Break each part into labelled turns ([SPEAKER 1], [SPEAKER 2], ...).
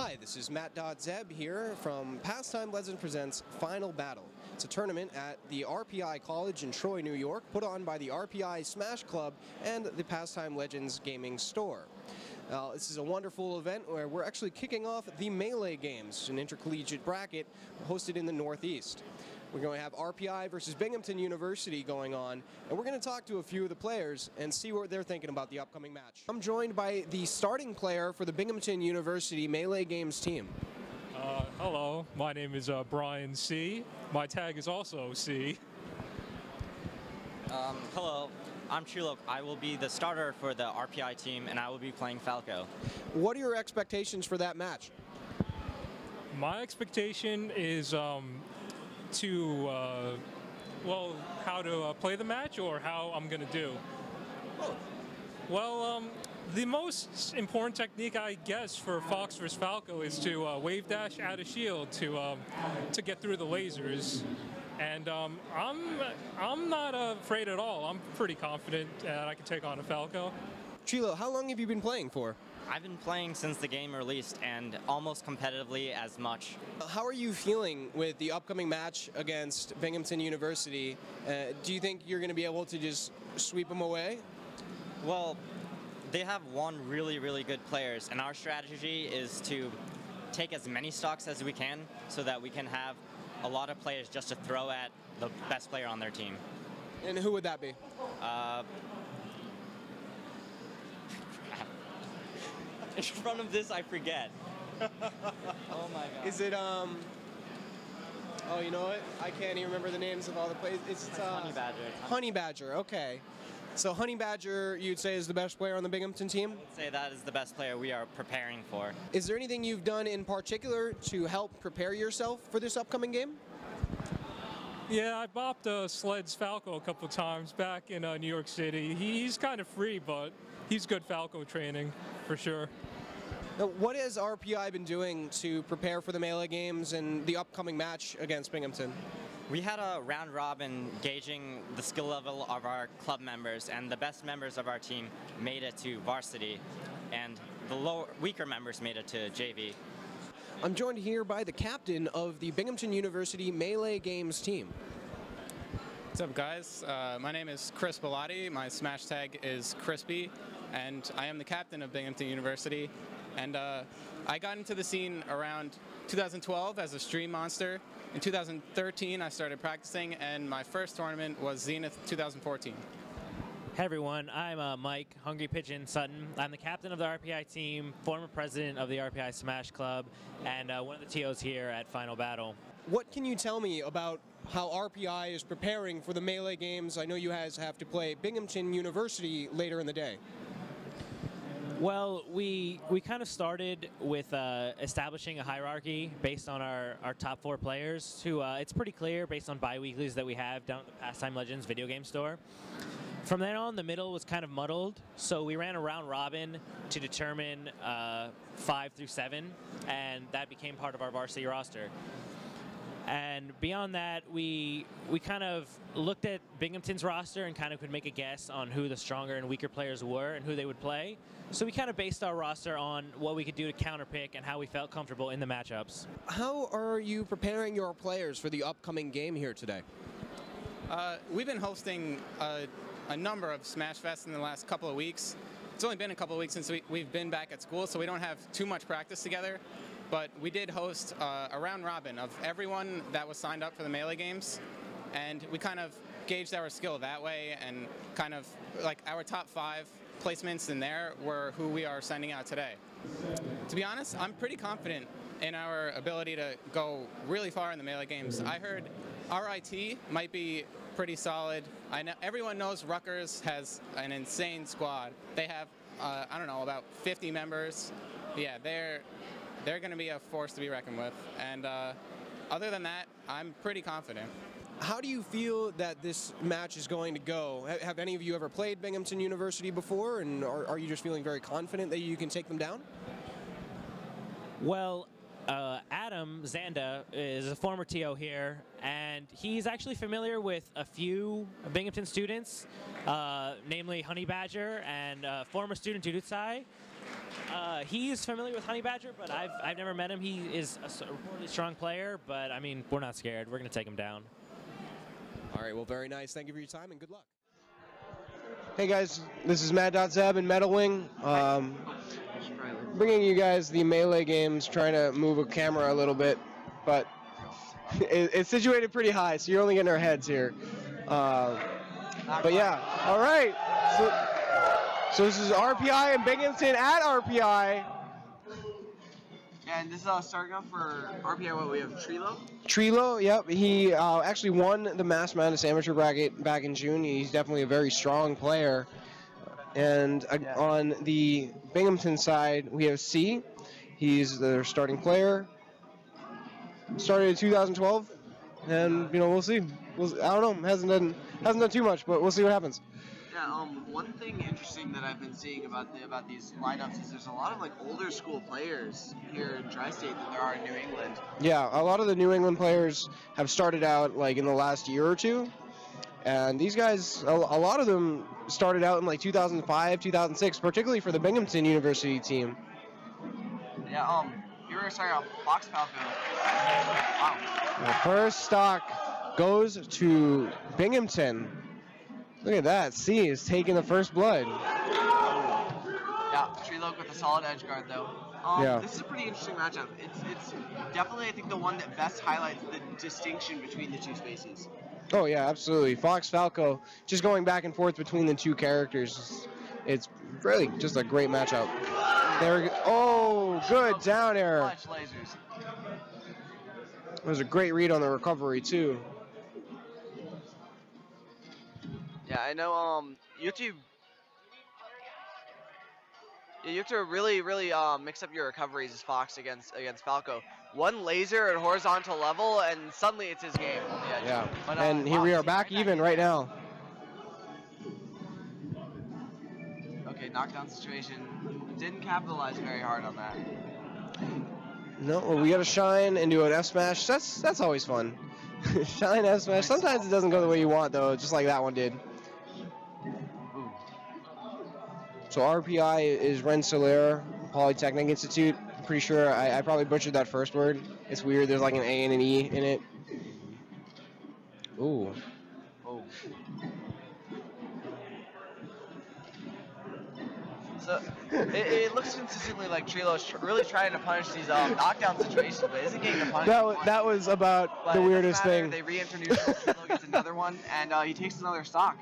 [SPEAKER 1] Hi, this is Matt Dodd Zeb here from Pastime Legends Presents Final Battle. It's a tournament at the RPI College in Troy, New York, put on by the RPI Smash Club and the Pastime Legends Gaming Store. Uh, this is a wonderful event where we're actually kicking off the Melee Games, an intercollegiate bracket hosted in the Northeast. We're going to have RPI versus Binghamton University going on, and we're going to talk to a few of the players and see what they're thinking about the upcoming match. I'm joined by the starting player for the Binghamton University Melee Games team.
[SPEAKER 2] Uh, hello, my name is uh, Brian C. My tag is also C.
[SPEAKER 3] Um, hello, I'm Chulo. I will be the starter for the RPI team, and I will be playing Falco.
[SPEAKER 1] What are your expectations for that match?
[SPEAKER 2] My expectation is um, to, uh, well, how to uh, play the match or how I'm to do. Well, um, the most important technique, I guess, for Fox vs Falco is to uh, wave dash out a shield to um, to get through the lasers. And um, I'm I'm not afraid at all. I'm pretty confident that I can take on a Falco.
[SPEAKER 1] Chilo, how long have you been playing for?
[SPEAKER 3] I've been playing since the game released and almost competitively as much.
[SPEAKER 1] How are you feeling with the upcoming match against Binghamton University? Uh, do you think you're going to be able to just sweep them away?
[SPEAKER 3] Well, they have one really, really good players, and our strategy is to take as many stocks as we can so that we can have a lot of players just to throw at the best player on their team.
[SPEAKER 1] And who would that be?
[SPEAKER 3] Uh, in front of this, I forget. oh my god.
[SPEAKER 1] Is it um? Oh, you know what? I can't even remember the names of all the players. It's uh,
[SPEAKER 3] Honey Badger.
[SPEAKER 1] Honey Badger. Okay. So Honey Badger, you'd say is the best player on the Binghamton team.
[SPEAKER 3] I'd say that is the best player we are preparing for.
[SPEAKER 1] Is there anything you've done in particular to help prepare yourself for this upcoming game?
[SPEAKER 2] Yeah, I bopped uh, Sled's Falco a couple times back in uh, New York City. He's kind of free, but he's good Falco training for sure.
[SPEAKER 1] Now, what has RPI been doing to prepare for the Melee Games and the upcoming match against Binghamton?
[SPEAKER 3] We had a round robin gauging the skill level of our club members, and the best members of our team made it to varsity, and the lower, weaker members made it to JV.
[SPEAKER 1] I'm joined here by the captain of the Binghamton University Melee Games team.
[SPEAKER 4] What's up, guys? Uh, my name is Chris Bellotti. My smash tag is Crispy, and I am the captain of Binghamton University. And uh, I got into the scene around 2012 as a stream monster. In 2013, I started practicing, and my first tournament was Zenith 2014.
[SPEAKER 5] Hey everyone, I'm uh, Mike Hungry Pigeon Sutton. I'm the captain of the RPI team, former president of the RPI Smash Club, and uh, one of the TOs here at Final Battle.
[SPEAKER 1] What can you tell me about how RPI is preparing for the Melee Games? I know you guys have to play Binghamton University later in the day.
[SPEAKER 5] Well, we we kind of started with uh, establishing a hierarchy based on our, our top four players. Who uh, it's pretty clear based on bi-weeklies that we have down at the Pastime Legends video game store. From then on, the middle was kind of muddled, so we ran a round robin to determine uh, five through seven, and that became part of our varsity roster. And beyond that, we we kind of looked at Binghamton's roster and kind of could make a guess on who the stronger and weaker players were and who they would play. So we kind of based our roster on what we could do to counterpick and how we felt comfortable in the matchups.
[SPEAKER 1] How are you preparing your players for the upcoming game here today?
[SPEAKER 4] Uh, we've been hosting a, a number of Smash Fests in the last couple of weeks. It's only been a couple of weeks since we, we've been back at school, so we don't have too much practice together. But we did host uh, a round robin of everyone that was signed up for the Melee Games, and we kind of gauged our skill that way, and kind of like our top five placements in there were who we are sending out today. To be honest, I'm pretty confident in our ability to go really far in the Melee Games. I heard RIT might be pretty solid. I know everyone knows Rutgers has an insane squad. They have uh, I don't know about 50 members. Yeah, they're they're going to be a force to be reckoned with. And uh, other than that, I'm pretty confident.
[SPEAKER 1] How do you feel that this match is going to go? Have any of you ever played Binghamton University before, and are, are you just feeling very confident that you can take them down?
[SPEAKER 5] Well, uh, Adam Zanda is a former TO here, and he's actually familiar with a few Binghamton students, uh, namely Honey Badger and uh, former student Dudutsai. Uh, he's familiar with Honey Badger, but I've, I've never met him. He is a reportedly strong player, but I mean, we're not scared. We're going to take him down.
[SPEAKER 1] All right, well, very nice. Thank you for your time and good luck. Hey guys, this is Mad.Zeb and Metal Wing. Um, bringing you guys the melee games, trying to move a camera a little bit, but it, it's situated pretty high, so you're only getting our heads here. Uh, but yeah, all right. So, so this is RPI and Binghamton at RPI.
[SPEAKER 6] And this is uh, starting off for RPI. What we have Trilo.
[SPEAKER 1] Trilo, yep, he uh, actually won the Mass Madness amateur bracket back in June. He's definitely a very strong player. And uh,
[SPEAKER 6] Yeah.
[SPEAKER 1] on the Binghamton side, we have C. He's their starting player. Started in 2012, and you know we'll see. We'll, I don't know, hasn't done hasn't done too much, but we'll see what happens.
[SPEAKER 6] Yeah. Um. One thing interesting that I've been seeing about the about these lineups is there's a lot of like older school players here in Tri-State than there are in New England.
[SPEAKER 1] Yeah, a lot of the New England players have started out like in the last year or two, and these guys, a, a lot of them started out in like 2005, 2006, particularly for the Binghamton University team.
[SPEAKER 6] Yeah. Um. You were starting off Fox Falco. Wow.
[SPEAKER 1] The first stock goes to Binghamton. Look at that. C is taking the first blood.
[SPEAKER 6] Yeah. Trilo with a solid edge guard though. Um,
[SPEAKER 1] Yeah.
[SPEAKER 6] This is a pretty interesting matchup. It's it's definitely I think the one that best highlights the distinction between the two spaceys.
[SPEAKER 1] Oh yeah, absolutely. Fox Falco just going back and forth between the two characters. It's really just a great matchup. There. Oh, good down air. It was a great read on the recovery too.
[SPEAKER 6] Yeah, I know. Um, you have to. Yeah, you have to really, really uh, mix up your recoveries as Fox against against Falco. One laser at horizontal level, and suddenly it's his game on the edge.
[SPEAKER 1] Yeah.
[SPEAKER 6] But, uh,
[SPEAKER 1] And here
[SPEAKER 6] wow,
[SPEAKER 1] we are back
[SPEAKER 6] right
[SPEAKER 1] even
[SPEAKER 6] now-
[SPEAKER 1] right now.
[SPEAKER 6] Okay, knockdown situation. Didn't capitalize very hard on that.
[SPEAKER 1] No, well, we got to shine and do an F smash. That's that's always fun. shine F smash. Sometimes it doesn't go the way you want though, just like that one did. So RPI is Rensselaer Polytechnic Institute. Pretty sure I, I probably butchered that first word. It's weird. There's like an A and an E in it. Ooh.
[SPEAKER 6] Oh. So it, it looks consistently like Trilo's tr- really trying to punish these um, knockdown situations, but isn't getting the punish.
[SPEAKER 1] That was, that was about
[SPEAKER 6] But
[SPEAKER 1] the weirdest
[SPEAKER 6] matter,
[SPEAKER 1] thing.
[SPEAKER 6] They re-enter. Trilo gets another one, and uh, he takes another stock.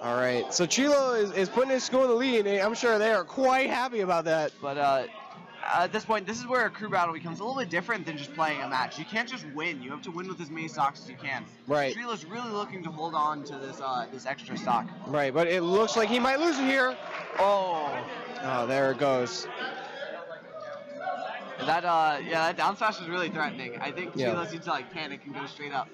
[SPEAKER 1] All right. So Chilo is, is putting his school in the lead, and I'm sure they are quite happy about that.
[SPEAKER 6] But uh, at this point, this is where a crew battle becomes a little bit different than just playing a match. You can't just win. You have to win with as many stocks as you can.
[SPEAKER 1] Right.
[SPEAKER 6] Trilo's really looking to hold on to this uh, this extra stock.
[SPEAKER 1] Right, but it looks like he might lose it here.
[SPEAKER 6] Oh.
[SPEAKER 1] Oh, there it goes.
[SPEAKER 6] That uh yeah, that down smash is really threatening. I think
[SPEAKER 1] Yeah.
[SPEAKER 6] Trilos needs to like panic and go straight up.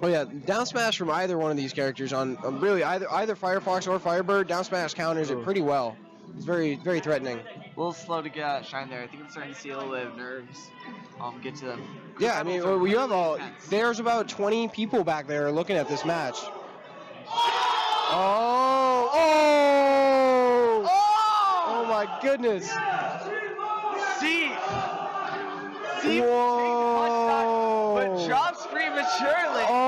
[SPEAKER 1] Oh yeah, down smash from either one of these characters on, on really either either Firefox or Firebird, down smash counters it pretty well. It's very very threatening.
[SPEAKER 6] A little slow to get out shine there. I think I'm starting to see a little bit of nerves. Um, get to them.
[SPEAKER 1] Yeah, I mean well, you have all. There's about 20 people back there looking at this match. Oh, oh, oh Oh my goodness!
[SPEAKER 6] See, see,
[SPEAKER 1] Whoa!
[SPEAKER 6] but drops prematurely.
[SPEAKER 1] Oh no!
[SPEAKER 6] Lead to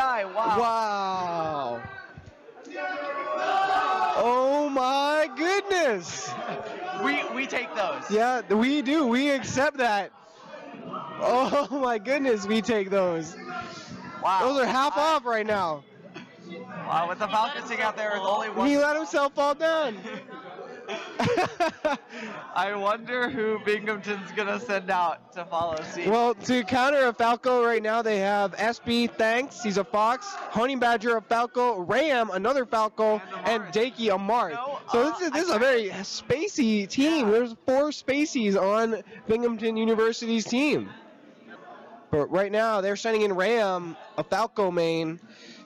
[SPEAKER 6] Wow.
[SPEAKER 1] Wow! Oh my goodness!
[SPEAKER 6] We we take those.
[SPEAKER 1] Yeah, we do. We accept that. Oh my goodness, we take those.
[SPEAKER 6] Wow.
[SPEAKER 1] Those are half off right now.
[SPEAKER 6] Wow, with the Falcons sitting out there with only one.
[SPEAKER 1] He let himself fall down.
[SPEAKER 6] I wonder who Binghamton's gonna send out to follow C.
[SPEAKER 1] well, to counter a Falco right now, they have SB Thanks, he's a Fox, Honey Badger a Falco, Ram another Falco,
[SPEAKER 6] And
[SPEAKER 1] and. Daki a.
[SPEAKER 6] No,
[SPEAKER 1] so
[SPEAKER 6] uh,
[SPEAKER 1] this is this is a very spacey team.
[SPEAKER 6] Yeah.
[SPEAKER 1] There's four spaceys on Binghamton University's team. But right now they're sending in Ram, a Falco main.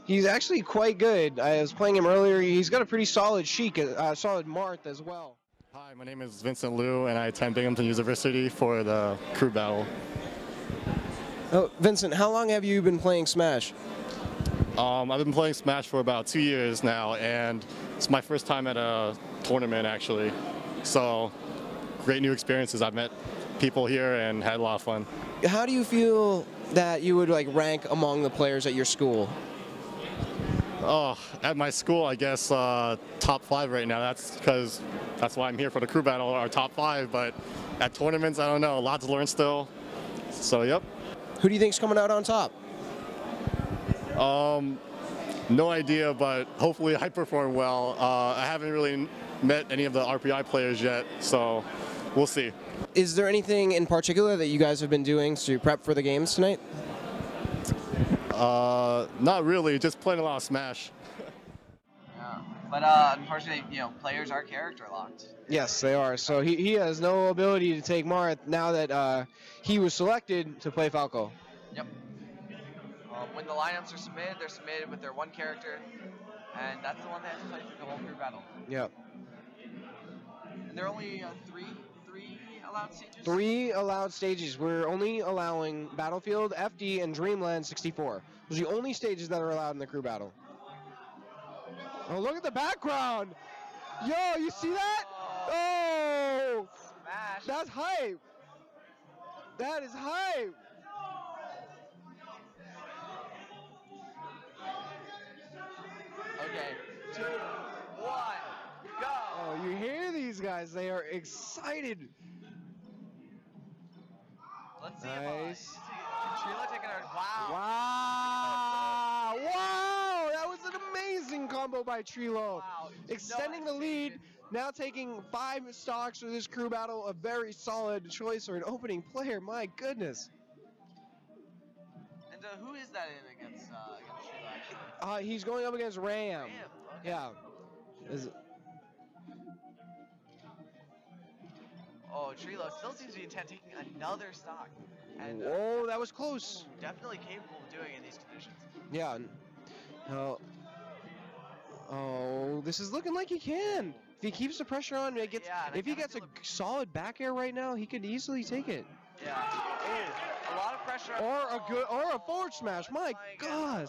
[SPEAKER 1] He's actually quite good. I was playing him earlier. He's got a pretty solid Sheik, uh, solid Marth as well.
[SPEAKER 7] Hi, my name is Vincent Liu, and I attend Binghamton University for the crew battle.
[SPEAKER 1] Oh, Vincent, how long have you been playing Smash?
[SPEAKER 7] Um, I've been playing Smash for about two years now, and it's my first time at a tournament actually. So, great new experiences. I've met people here and had a lot of fun.
[SPEAKER 1] How do you feel that you would like rank among the players at your school?
[SPEAKER 7] Oh, at my school, I guess uh, top five right now. That's because that's why I'm here for the crew battle, our top five. But at tournaments, I don't know. A Lots to learn still. So, yep.
[SPEAKER 1] Who do you think's coming out on top?
[SPEAKER 7] Um, no idea, but hopefully I perform well. Uh, I haven't really met any of the RPI players yet, so we'll see.
[SPEAKER 1] Is there anything in particular that you guys have been doing to prep for the games tonight?
[SPEAKER 7] Uh, not really, just playing a lot of Smash.
[SPEAKER 6] Yeah. But uh, unfortunately, you know, players are character locked.
[SPEAKER 1] Yes, they are. So he, he has no ability to take Marth now that uh, he was selected to play Falco.
[SPEAKER 6] Yep. Um, when the lineups are submitted, they're submitted with their one character, and that's the one they have to play through the whole crew battle.
[SPEAKER 1] Yep.
[SPEAKER 6] And there are only uh, three, three allowed stages.
[SPEAKER 1] Three allowed stages. We're only allowing Battlefield, FD, and Dreamland 64. Those are the only stages that are allowed in the crew battle. Oh, look at the background! Yo, you see that? Oh! oh.
[SPEAKER 6] Smash.
[SPEAKER 1] That's hype! That is hype!
[SPEAKER 6] Okay. Two, one, go.
[SPEAKER 1] Oh, you hear these guys? They are excited.
[SPEAKER 6] Let's see
[SPEAKER 1] Nice.
[SPEAKER 6] taking her. Wow.
[SPEAKER 1] Wow! Wow! That was an amazing combo by Trilo.
[SPEAKER 6] Wow.
[SPEAKER 1] Extending
[SPEAKER 6] No
[SPEAKER 1] the lead, now taking five stocks for this crew battle. A very solid choice for an opening player. My goodness.
[SPEAKER 6] And uh, who is that in against uh, against actually?
[SPEAKER 1] Uh, he's going up against Ram.
[SPEAKER 6] Damn. Okay.
[SPEAKER 1] Yeah.
[SPEAKER 6] Oh, Trilo still seems to be intent taking another stock. And uh,
[SPEAKER 1] Whoa, that was close.
[SPEAKER 6] definitely capable of doing in these conditions.
[SPEAKER 1] Yeah. n- Oh. Oh, this is looking like he can. If he keeps the pressure on, it gets.
[SPEAKER 6] Yeah,
[SPEAKER 1] if he gets a solid back air right now, he could easily take it.
[SPEAKER 6] Yeah. A lot of pressure. on-
[SPEAKER 1] Or a good, or a forward smash. My gosh.
[SPEAKER 6] again.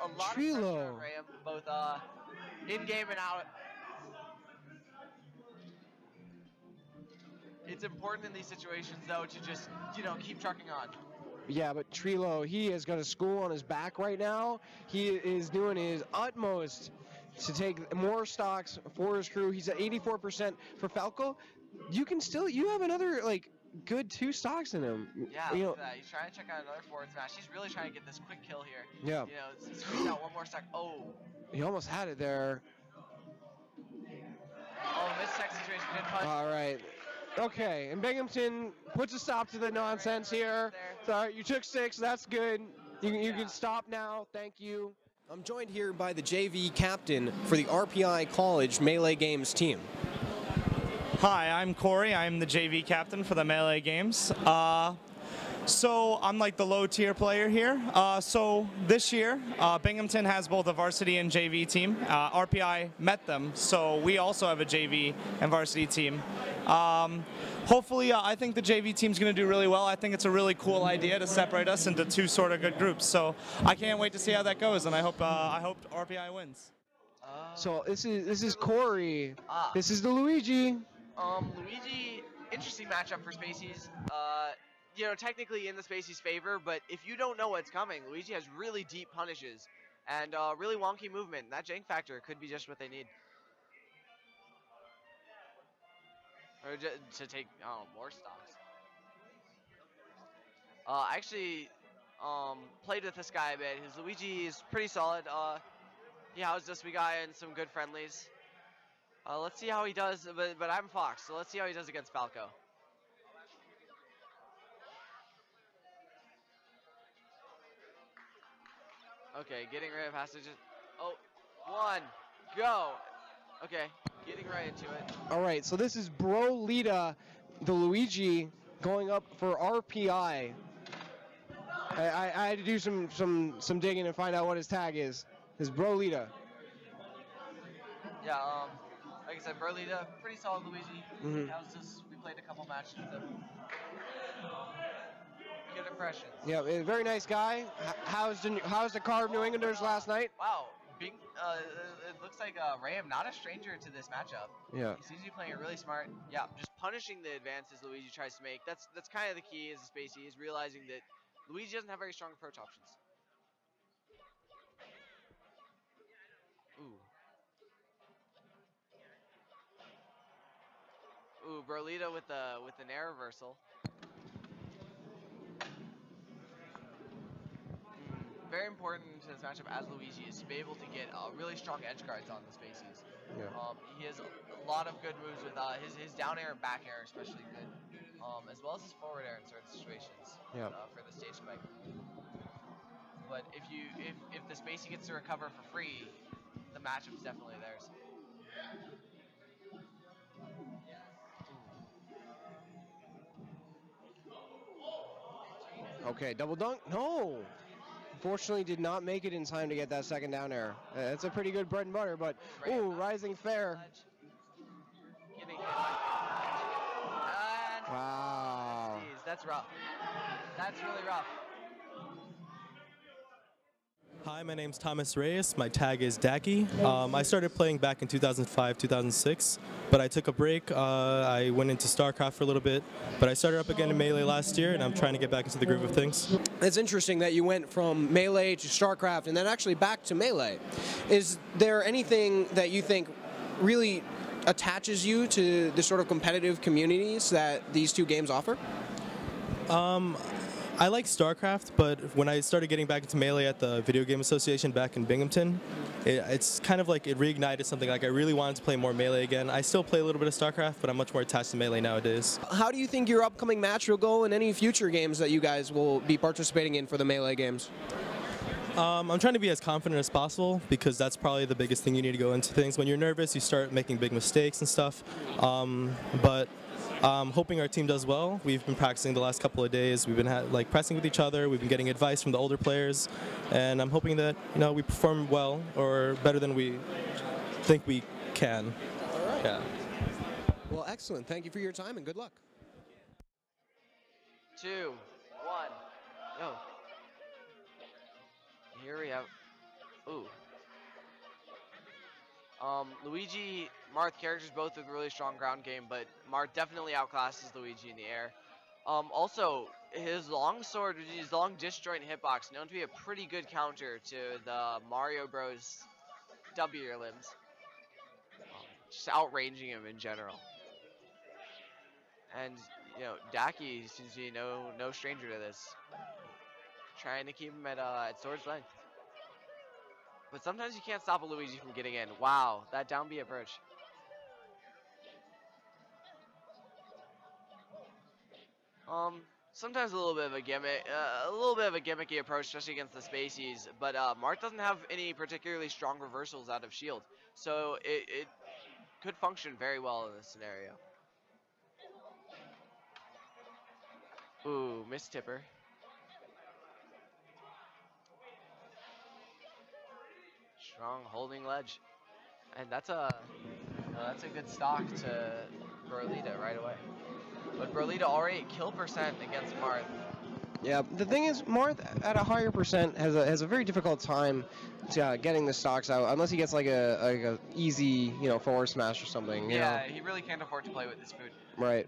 [SPEAKER 6] A, lot of pressure
[SPEAKER 1] Trilo.
[SPEAKER 6] on Ram, both uh, in game and out. It's important in these situations, though, to just you know keep trucking on.
[SPEAKER 1] Yeah, but Trilo, he has got a school on his back right now. He is doing his utmost to take more stocks for his crew. He's at 84% for Falco. You can still, you have another like good two stocks in him.
[SPEAKER 6] Yeah,
[SPEAKER 1] you know,
[SPEAKER 6] look at that. He's trying to check out another forward smash. He's really trying to get this quick kill here.
[SPEAKER 1] yeah,
[SPEAKER 6] You know, squeeze out one more stock. Oh,
[SPEAKER 1] he almost had it there.
[SPEAKER 6] oh, mistech situation. Good punch.
[SPEAKER 1] All right. Okay, and Binghamton puts a stop to the nonsense here. Sorry, you took six. That's good. You, you
[SPEAKER 6] Yeah.
[SPEAKER 1] can stop now. Thank you. I'm joined here by the JV captain for the RPI College Melee Games team.
[SPEAKER 8] Hi, I'm Corey. I'm the JV captain for the Melee Games. Uh, so I'm like the low tier player here. Uh, so this year, uh, Binghamton has both a varsity and JV team. Uh, RPI met them, so we also have a JV and varsity team. Um, hopefully, uh, I think the JV team's going to do really well. I think it's a really cool idea to separate us into two sort of good groups. So I can't wait to see how that goes, and I hope uh, I hope RPI wins.
[SPEAKER 1] So this is this is Corey.
[SPEAKER 6] Ah.
[SPEAKER 1] This is the Luigi.
[SPEAKER 6] Um, Luigi, interesting matchup for Spaceys. You know, technically in the Spaceys' favor, but if you don't know what's coming, Luigi has really deep punishes and uh, really wonky movement. That jank factor could be just what they need. Or to take oh, more stocks. Uh, I actually um, played with this guy a bit. His Luigi is pretty solid. Uh, he housed this we guy in some good friendlies. Uh, let's see how he does, but, but I'm Fox, so let's see how he does against Falco. Okay, getting rid of passages. Oh, one, go. Okay, getting right into it.
[SPEAKER 1] All right, so this is Bro Lita, the Luigi, going up for RPI. I, I, I had to do some some some digging and find out what his tag is. His Bro Lita.
[SPEAKER 6] Yeah, um, like I said, Burlita, pretty solid Luigi.
[SPEAKER 1] Mhm.
[SPEAKER 6] That was just, we played a couple matches with him. Good impressions.
[SPEAKER 1] Yeah, very nice guy. How's the how's the car of New Englanders last night?
[SPEAKER 6] Wow. Bing, uh, it looks like uh, Ram not a stranger to this matchup.
[SPEAKER 1] Yeah.
[SPEAKER 6] He seems to be playing it really smart. Yeah, just punishing the advances Luigi tries to make. That's that's kind of the key as a spacey is realizing that Luigi doesn't have very strong approach options. Ooh. Ooh, Brolita with the with an air reversal. Very important to this matchup as Luigi is to be able to get uh, really strong edge guards on the spaceys.
[SPEAKER 1] Yeah.
[SPEAKER 6] Um, he has a lot of good moves with uh, his his down air and back air, especially good, um, as well as his forward air in certain situations.
[SPEAKER 1] Yeah.
[SPEAKER 6] Uh, for the stage spike. But if you if if the spacey gets to recover for free, the matchup's definitely theirs.
[SPEAKER 1] Okay, double dunk. No. Unfortunately, did not make it in time to get that second down air. Uh, That's a pretty good bread and butter, but ooh, rising fair.
[SPEAKER 6] Ledge. Getting hit by and
[SPEAKER 1] Wow.
[SPEAKER 6] That's rough. That's really rough.
[SPEAKER 9] Hi, my name's Thomas Reyes. My tag is Daki. Um, I started playing back in 2005, 2006, but I took a break. Uh, I went into StarCraft for a little bit, but I started up again in Melee last year, and I'm trying to get back into the groove of things.
[SPEAKER 1] It's interesting that you went from Melee to StarCraft and then actually back to Melee. Is there anything that you think really attaches you to the sort of competitive communities that these two games offer?
[SPEAKER 9] I like StarCraft, but when I started getting back into Melee at the Video Game Association back in Binghamton, it, it's kind of like it reignited something. Like I really wanted to play more Melee again. I still play a little bit of StarCraft, but I'm much more attached to Melee nowadays.
[SPEAKER 1] How do you think your upcoming match will go in any future games that you guys will be participating in for the Melee games?
[SPEAKER 9] Um, I'm trying to be as confident as possible because that's probably the biggest thing you need to go into things. When you're nervous, you start making big mistakes and stuff. Um, but um, hoping our team does well. We've been practicing the last couple of days. We've been ha- like pressing with each other. We've been getting advice from the older players, and I'm hoping that you know we perform well or better than we think we can. All right. Yeah.
[SPEAKER 1] Well, excellent. Thank you for your time and good luck.
[SPEAKER 6] Two, one, go. Here we have. Ooh. Um, Luigi, Marth characters both with really strong ground game, but Marth definitely outclasses Luigi in the air. Um, also, his long sword, his long disjoint hitbox, known to be a pretty good counter to the Mario Bros. W limbs. Um, just outranging him in general. And you know, Daki seems to be no no stranger to this. Trying to keep him at uh, at sword's length. But sometimes you can't stop a Luigi from getting in. Wow, that down B approach. Um, sometimes a little bit of a gimmick, uh, a little bit of a gimmicky approach, especially against the Spaceys. But uh, Marth doesn't have any particularly strong reversals out of shield, so it, it could function very well in this scenario. Ooh, miss tipper. Strong holding ledge, and that's a uh, that's a good stock to Berlita right away. But Berlita already at kill percent against Marth.
[SPEAKER 1] Yeah, the thing is, Marth at a higher percent has a has a very difficult time to, uh, getting the stocks out unless he gets like a like a easy you know forward smash or something. You
[SPEAKER 6] Yeah, he really can't afford to play with this food.
[SPEAKER 1] Right.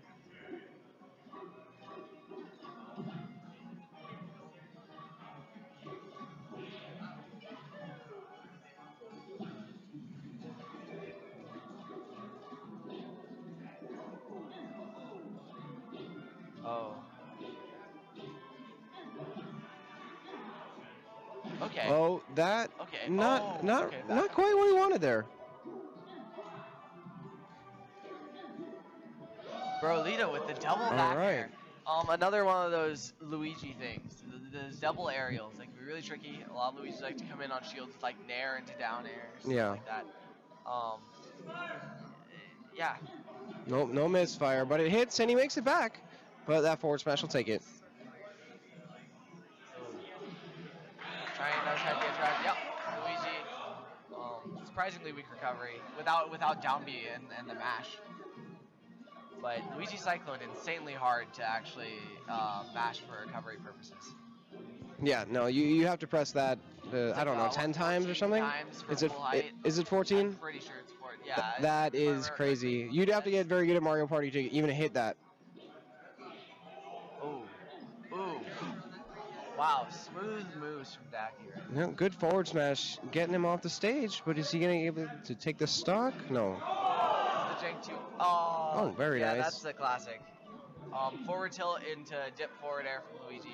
[SPEAKER 1] That
[SPEAKER 6] Okay.
[SPEAKER 1] not
[SPEAKER 6] oh,
[SPEAKER 1] not
[SPEAKER 6] okay,
[SPEAKER 1] not quite what he wanted there.
[SPEAKER 6] Brolita with the double
[SPEAKER 1] All
[SPEAKER 6] back
[SPEAKER 1] right.
[SPEAKER 6] air. Um, another one of those Luigi things. The, those double aerials. Be really tricky. A lot of Luigis like to come in on shields like nair into down air,
[SPEAKER 1] Yeah.
[SPEAKER 6] like that. Um, yeah.
[SPEAKER 1] Nope, no misfire, but it hits and he makes it back. But that forward smash will take it.
[SPEAKER 6] Surprisingly weak recovery without without down B and, and the mash. But Luigi Cyclone insanely hard to actually uh, mash for recovery purposes.
[SPEAKER 1] Yeah, no, you, you have to press that, uh, I don't know,
[SPEAKER 6] Uh,
[SPEAKER 1] 10 times or something?
[SPEAKER 6] times for
[SPEAKER 1] Is it
[SPEAKER 6] height.
[SPEAKER 1] is it 14?
[SPEAKER 6] I'm pretty sure it's 14. Yeah.
[SPEAKER 1] Th- that is crazy. You'd have to get very good at Mario Party to even hit that.
[SPEAKER 6] Ooh. Ooh. Wow, smooth moves from Daki right
[SPEAKER 1] No, good forward smash, getting him off the stage, but is he going to be able to take the stock? No.
[SPEAKER 6] The Jank 2. Oh,
[SPEAKER 1] Oh, very
[SPEAKER 6] yeah,
[SPEAKER 1] nice.
[SPEAKER 6] that's the classic. Um, forward tilt into dip forward air from Luigi.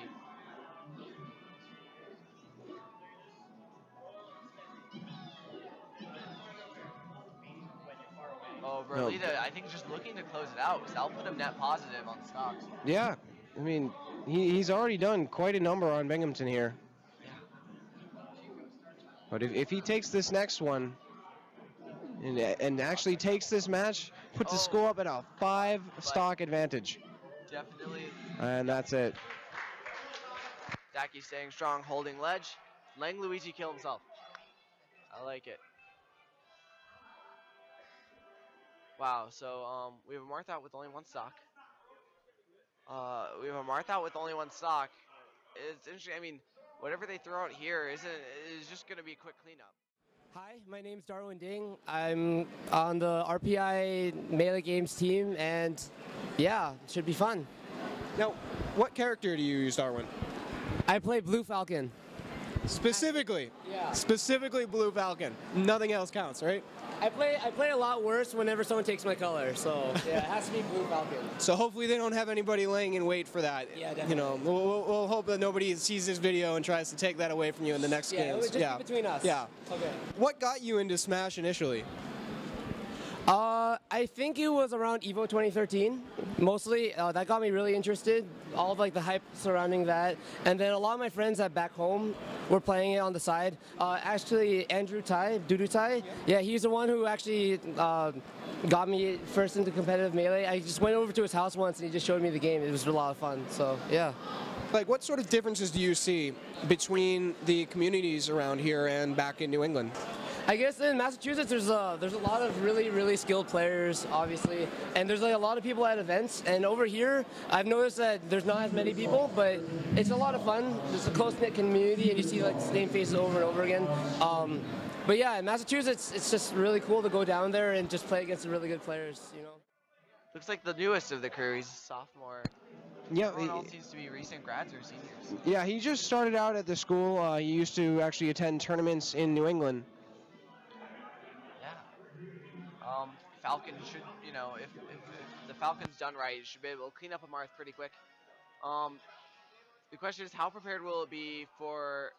[SPEAKER 6] Oh,
[SPEAKER 1] No.
[SPEAKER 6] Berlita, I think just looking to close it out, because that'll put him net positive on stocks.
[SPEAKER 1] Yeah, I mean, he, he's already done quite a number on Binghamton here. But if, if he takes this next one and, and actually takes this match, puts the
[SPEAKER 6] Oh.
[SPEAKER 1] score up at a five stock advantage.
[SPEAKER 6] Definitely,
[SPEAKER 1] And that's it.
[SPEAKER 6] Daki staying strong, holding ledge. Letting Luigi kill himself. I like it. Wow, so um, we have a Marth out with only one stock. Uh, we have a Marth out with only one stock. It's interesting. I mean, whatever they throw out here isn't is just gonna be a quick cleanup.
[SPEAKER 10] Hi, my name is Darwin Ding. I'm on the RPI Melee Games team, and yeah, it should be fun.
[SPEAKER 1] Now, what character do you use, Darwin?
[SPEAKER 10] I play Blue Falcon.
[SPEAKER 1] Specifically.
[SPEAKER 10] Yeah.
[SPEAKER 1] Specifically Blue Falcon. Nothing else counts, right?
[SPEAKER 10] I play I play a lot worse whenever someone takes my color, so yeah, it has to be Blue Falcon.
[SPEAKER 1] So hopefully they don't have anybody laying in wait for that.
[SPEAKER 10] Yeah, definitely.
[SPEAKER 1] You know, we'll, we'll, hope that nobody sees this video and tries to take that away from you in the next
[SPEAKER 10] Yeah,
[SPEAKER 1] games.
[SPEAKER 10] would just
[SPEAKER 1] yeah.
[SPEAKER 10] be between us.
[SPEAKER 1] Yeah.
[SPEAKER 10] Okay.
[SPEAKER 1] What got you into Smash initially?
[SPEAKER 10] Uh, I think it was around Evo 2013. Mostly, uh, that got me really interested. All of like the hype surrounding that, and then a lot of my friends at back home were playing it on the side. Uh, actually, Andrew Tai, Dudu Tai, yeah, he's the one who actually uh, got me first into competitive melee. I just went over to his house once and he just showed me the game. It was a lot of fun. So yeah.
[SPEAKER 1] Like, what sort of differences do you see between the communities around here and back in New England?
[SPEAKER 10] I guess in Massachusetts, there's a there's a lot of really really skilled players, obviously, and there's like a lot of people at events. And over here, I've noticed that there's not as many people, but it's a lot of fun. There's a close knit community, and you see like the same faces over and over again. Um, but yeah, in Massachusetts, it's just really cool to go down there and just play against the really good players. You know.
[SPEAKER 6] Looks like the newest of the crew. He's a sophomore.
[SPEAKER 1] Yeah,
[SPEAKER 6] Everyone
[SPEAKER 1] he-
[SPEAKER 6] else seems to be recent grads or seniors.
[SPEAKER 1] Yeah, he just started out at the school. Uh, he used to actually attend tournaments in New England.
[SPEAKER 6] Um, Falcon should, you know, if, if, the Falcon's done right, should be able to clean up a Marth pretty quick. Um, the question is, how prepared will it be for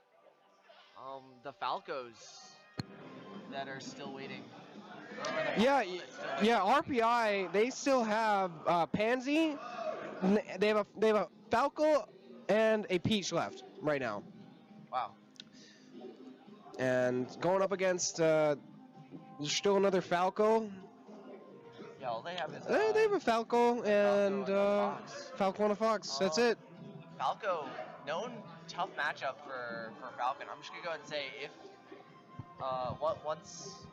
[SPEAKER 6] um, the Falcos that are still waiting? Or are the
[SPEAKER 1] Yeah,
[SPEAKER 6] Falcos
[SPEAKER 1] y-
[SPEAKER 6] that still
[SPEAKER 1] yeah. RPI they still have uh, Pansy. They have a they have a Falco and a Peach left right now,
[SPEAKER 6] Wow.
[SPEAKER 1] and going up against uh, there's still another Falco.
[SPEAKER 6] They have is.
[SPEAKER 1] Uh, they have a Falco and
[SPEAKER 6] and a
[SPEAKER 1] uh,
[SPEAKER 6] Fox.
[SPEAKER 1] Falco and a Fox. That's
[SPEAKER 6] Um,
[SPEAKER 1] it.
[SPEAKER 6] Falco, known tough matchup for, for Falcon. I'm just gonna go ahead and say if uh, what once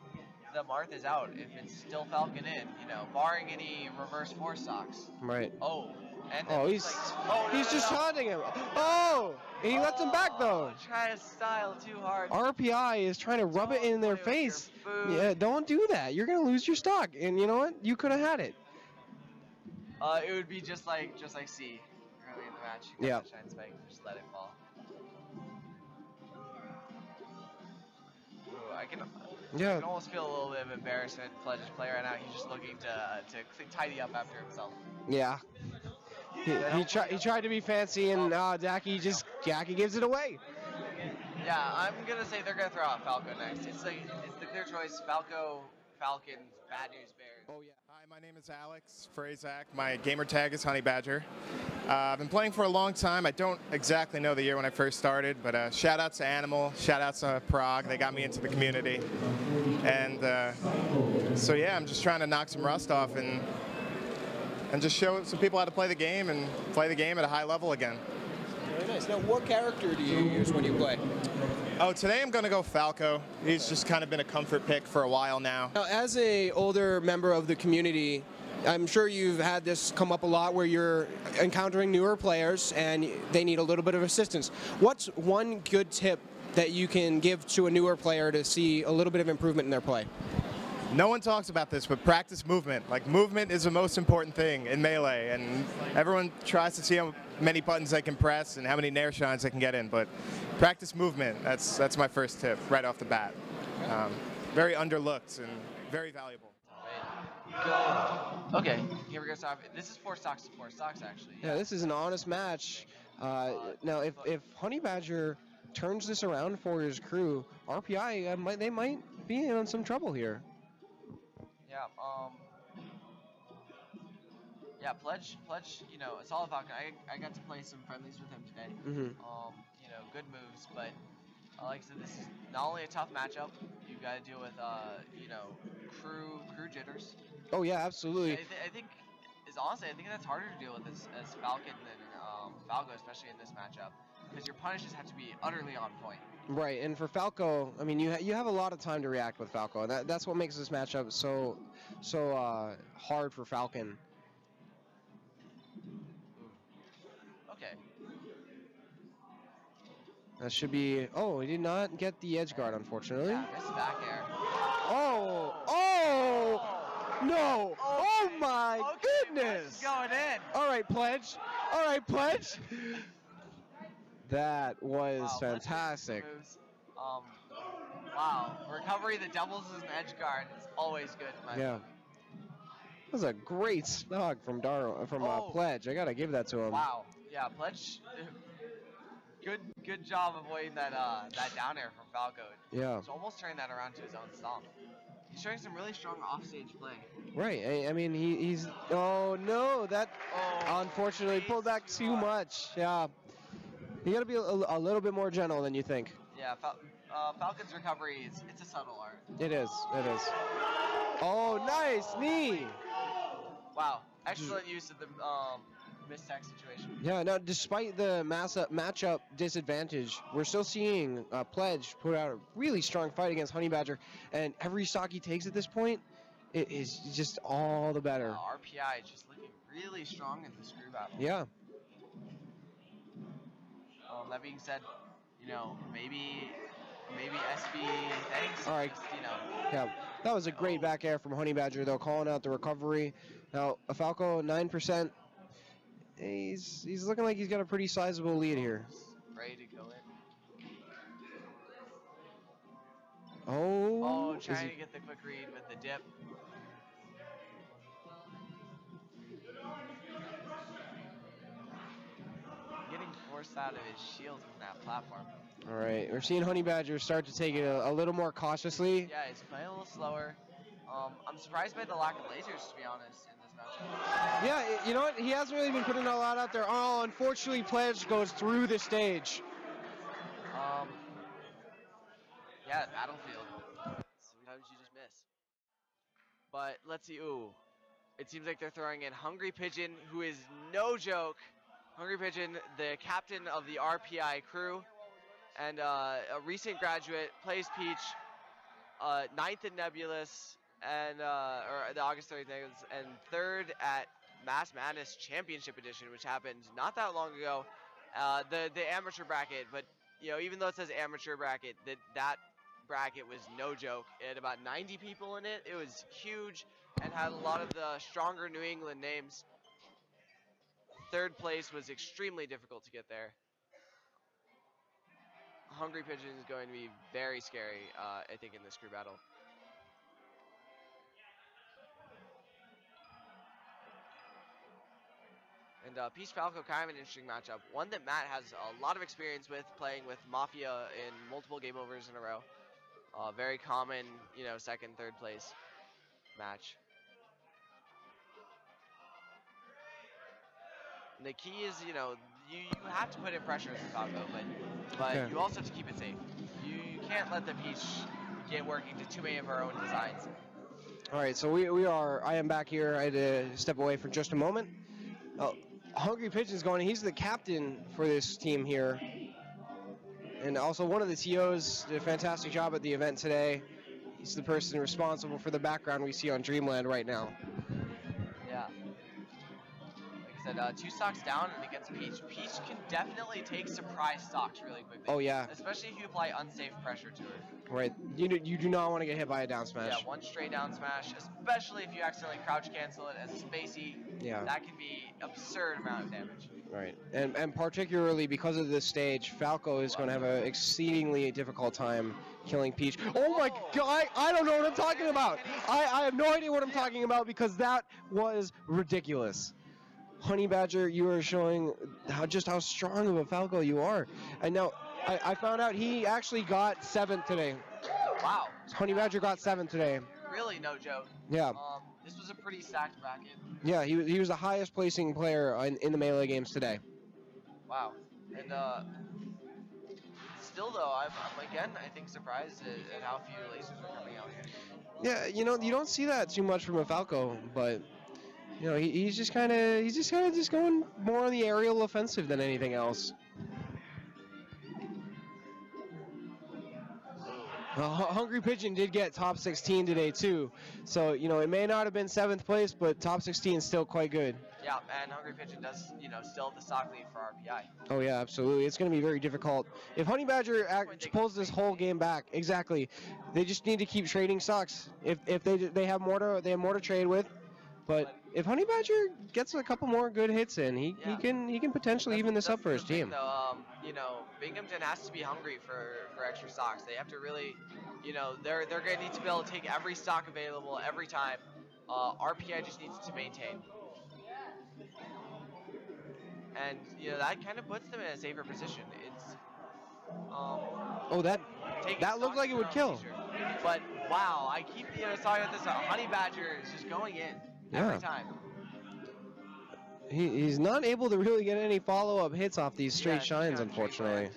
[SPEAKER 6] the Marth is out, if it's still Falcon in, you know, barring any reverse force stocks.
[SPEAKER 1] Right.
[SPEAKER 6] Oh, and then
[SPEAKER 1] Oh, he's
[SPEAKER 6] like, oh, no,
[SPEAKER 1] he's
[SPEAKER 6] no,
[SPEAKER 1] just
[SPEAKER 6] no.
[SPEAKER 1] him. Oh, he lets him back though.
[SPEAKER 6] Oh, Try to style too hard.
[SPEAKER 1] RPI is trying to rub it
[SPEAKER 6] Don't
[SPEAKER 1] in their face. Yeah, don't do that. You're gonna lose your stock. And you know what? You could have had it.
[SPEAKER 6] Uh, it would be just like just like C early in the match. You
[SPEAKER 1] Yeah.
[SPEAKER 6] the Shine spike, just let it fall. Ooh, I can.
[SPEAKER 1] Yeah.
[SPEAKER 6] I can almost feel a little bit of embarrassment. Pledge's play right now. He's just looking to uh, to tidy up after himself.
[SPEAKER 1] Yeah. He, he, tri- he tried to be fancy, and uh, Daki just Daki gives it away.
[SPEAKER 6] Yeah, I'm gonna say they're gonna throw out Falco next. It's like it's the clear choice. Falco, Falcons, Bad News Bears.
[SPEAKER 1] Oh yeah.
[SPEAKER 11] My name is Alex Frazak. My gamer tag is Honey Badger. Uh, I've been playing for a long time. I don't exactly know the year when I first started, but uh, shout out to Animal, shout out to Prague. They got me into the community. And uh, so, yeah, I'm just trying to knock some rust off and, and just show some people how to play the game and play the game at a high level again.
[SPEAKER 1] Very nice. Now, what character do you use when you play?
[SPEAKER 11] Oh, today I'm going to go Falco. He's just kind of been a comfort pick for a while now.
[SPEAKER 1] Now, as a older member of the community, I'm sure you've had this come up a lot where you're encountering newer players and they need a little bit of assistance. What's one good tip that you can give to a newer player to see a little bit of improvement in their play?
[SPEAKER 11] No one talks about this, but practice movement. Like movement is the most important thing in melee, and everyone tries to see how many buttons they can press and how many nair shines they can get in. But practice movement. That's that's my first tip right off the bat. Um, very underlooked and very valuable.
[SPEAKER 6] Go. Okay, here we go. So this is four stocks to four stocks, actually.
[SPEAKER 1] Yeah, this is an honest match. Uh, now, if, if Honey Badger turns this around for his crew, RPI, uh, might, they might be in some trouble here.
[SPEAKER 6] Yeah, um... Yeah, Pledge, Pledge, you know, a solid Falcon. I, I got to play some friendlies with him today.
[SPEAKER 1] Mhm.
[SPEAKER 6] Um, you know, good moves, but uh, like I said, this is not only a tough matchup, You've got to deal with, uh, you know, crew crew jitters.
[SPEAKER 1] Oh, yeah, absolutely.
[SPEAKER 6] I, th- I think, is honestly, I think that's harder to deal with as, as Falcon than um, Falco, especially in this matchup, because your punishes have to be utterly on point.
[SPEAKER 1] Right, and for Falco, I mean, you ha- you have a lot of time to react with Falco, and that, that's what makes this matchup so so uh, hard for Falcon.
[SPEAKER 6] Okay.
[SPEAKER 1] That should be. Oh, he did not get the edge guard, unfortunately.
[SPEAKER 6] Yeah, back air.
[SPEAKER 1] Oh, oh, no! Oh my goodness!
[SPEAKER 6] going in.
[SPEAKER 1] All right, pledge. All right, pledge. That was
[SPEAKER 6] Wow,
[SPEAKER 1] fantastic.
[SPEAKER 6] Um, wow, recovery that doubles as an edge guard is always good.
[SPEAKER 1] Yeah. That was a great snug from Dar from uh,
[SPEAKER 6] Oh.
[SPEAKER 1] Pledge. I gotta give that to him.
[SPEAKER 6] Wow. Yeah, Pledge. Good, good job avoiding that uh, that down air from Falco.
[SPEAKER 1] Yeah.
[SPEAKER 6] He's almost turning that around to his own stomp. He's showing some really strong offstage play.
[SPEAKER 1] Right. I, I mean, he, he's. Oh no! That
[SPEAKER 6] Oh,
[SPEAKER 1] unfortunately pulled back too much. Yeah. You gotta be a, a little bit more gentle than you think.
[SPEAKER 6] Yeah, Fal- uh, Falcon's recovery is it's a subtle art.
[SPEAKER 1] It is. It is. Oh, nice knee.
[SPEAKER 6] Wow, excellent use of the um, mistech situation.
[SPEAKER 1] Yeah. Now, despite the mass matchup disadvantage, we're still seeing uh, Pledge put out a really strong fight against Honey Badger, and every stock he takes at this point, it is just all the better.
[SPEAKER 6] Uh, RPI is just looking really strong in the screw battle.
[SPEAKER 1] Yeah.
[SPEAKER 6] Um, that being said, you know, maybe maybe SB thanks.
[SPEAKER 1] All right.
[SPEAKER 6] just, you know,
[SPEAKER 1] Yeah, that was a great back air from Honey Badger, though, calling out the recovery. Now, a Falco, 9%. He's he's looking like he's got a pretty sizable lead here.
[SPEAKER 6] ready to go in.
[SPEAKER 1] Oh,
[SPEAKER 6] Oh, trying to get the quick read with the dip. Forced out of his shield from that platform.
[SPEAKER 1] all right. We're seeing Honey Badger start to take it a, a little more cautiously.
[SPEAKER 6] Yeah, he's playing a little slower. Um, I'm surprised by the lack of lasers, to be honest, in this matchup.
[SPEAKER 1] Yeah, you know what? He hasn't really been putting a lot out there. Oh, unfortunately, Pledge goes through the stage.
[SPEAKER 6] Um, yeah, Battlefield. Sometimes you just miss. But let's see. Ooh, it seems like they're throwing in Hungry Pigeon, who is no joke. Hungry Pigeon, the captain of the RPI crew, and uh, a recent graduate, plays Peach, uh, ninth in Nebulous, and uh, or the August 30th Nebulous, and third at Mass Madness Championship Edition, which happened not that long ago. Uh, the the amateur bracket, but you know, even though it says amateur bracket, that that bracket was no joke. It had about 90 people in it. It was huge and had a lot of the stronger New England names. Third place was extremely difficult to get there. Hungry Pigeon is going to be very scary, uh, I think, in this crew battle. And uh, Peach Falco, kind of an interesting matchup. One that Matt has a lot of experience with, playing with Mafia in multiple game overs in a row. Uh, very common, you know, second, third place match. And the key is, you know, you, you have to put in pressure as a Falco, but but you also have to keep it safe. You, you can't let the Peach get working to too many of her own designs.
[SPEAKER 1] All right, so we, we are. I am back here. I had to step away for just a moment. Oh, Hungry Pigeon's going. He's the captain for this team here, and also one of the TOs did a fantastic job at the event today. He's the person responsible for the background we see on Dreamland right now.
[SPEAKER 6] Uh, two stocks down and against Peach. Peach can definitely take surprise stocks really quickly.
[SPEAKER 1] Oh, yeah.
[SPEAKER 6] Especially if you apply unsafe pressure to it.
[SPEAKER 1] Right. You do, you do not want to get hit by a down smash.
[SPEAKER 6] Yeah, one straight down smash, especially if you accidentally crouch cancel it as a spacey.
[SPEAKER 1] Yeah.
[SPEAKER 6] That can be absurd amount of damage.
[SPEAKER 1] Right, and and particularly because of this stage, Falco is going to have an exceedingly difficult time killing Peach. Oh my god, I, I don't know what I'm talking about. I, I have no idea what I'm talking about because that was ridiculous. Honey Badger, you are showing how just how strong of a Falco you are. And now I, I found out he actually got seventh today.
[SPEAKER 6] Wow.
[SPEAKER 1] Honey Badger got seventh today.
[SPEAKER 6] Really no joke.
[SPEAKER 1] Yeah.
[SPEAKER 6] Um, this was a pretty stacked bracket.
[SPEAKER 1] Yeah, he, was- he was the highest placing player in, in the melee games today.
[SPEAKER 6] Wow. And uh, still though, I'm, I'm again I think surprised at, at how few lasers are coming out here.
[SPEAKER 1] Yeah, you know, you don't see that too much from a Falco, but you know, he, he's just kind of he's just kind of just going more on the aerial offensive than anything else. Uh, Hungry Pigeon did get top 16 today too, so you know it may not have been seventh place, but top 16 is still quite good.
[SPEAKER 6] Yeah, and Hungry Pigeon does you know still have the stock lead for RPI.
[SPEAKER 1] Oh yeah, absolutely. It's going to be very difficult. If Honey Badger act, pulls this whole game back, exactly, they just need to keep trading stocks. If if they they have more to they have more to trade with, but if Honey Badger gets a couple more good hits in, he, he can he can potentially even this up for his team.
[SPEAKER 6] Though, um, you know, Binghamton has to be hungry for, for extra stocks. They have to really, you know, they're they're gonna need to be able to take every stock available every time. Uh, RPI just needs to maintain. And you know that kind of puts them in a safer position. It's um,
[SPEAKER 1] Oh, that that looked like it would kill.
[SPEAKER 6] feature. But wow, I keep you know talking about this. Uh, Honey Badger is just going in
[SPEAKER 1] Yeah.
[SPEAKER 6] every time.
[SPEAKER 1] He, he's not able to really get any follow up hits off these straight
[SPEAKER 6] Yeah,
[SPEAKER 1] shines,
[SPEAKER 6] straight
[SPEAKER 1] unfortunately.